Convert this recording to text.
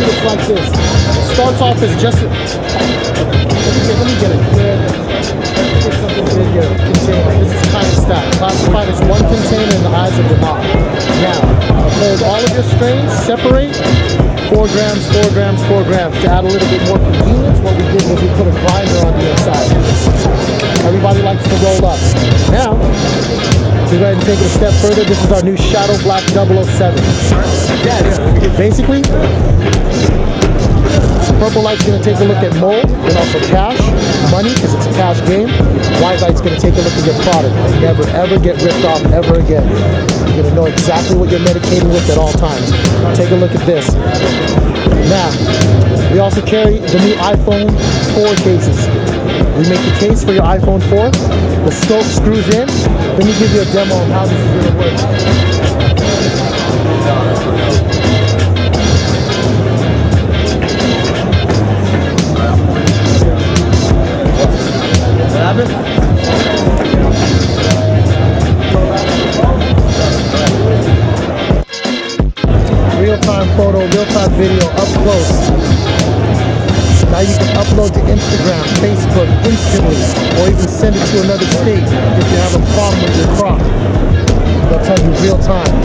like this. Starts off as just. A, let, me get, good. Put something in your container. This is kind of stack, classified as one container in the eyes of the mob. Now, hold all of your strains, separate, four grams, four grams, four grams. To add a little bit more convenience, what we did was we put a grinder on the inside. Everybody likes to roll up. Now, to go ahead and take it a step further, this is our new Shadow Black 007. Basically, Purple Light's gonna take a look at mold and also cash, money, because it's a cash game. White Light's gonna take a look at your product. Never ever get ripped off ever again. You're gonna know exactly what you're medicating with at all times. Take a look at this. Now, we also carry the new iPhone 4 cases. We make the case for your iPhone 4. The scope screws in. Let me give you a demo of how this is gonna work. What happened? Real-time photo, real-time video, up close. Now you can upload to Instagram, Facebook instantly, or even send it to another state if you have a problem with your crop. They'll tell you real time.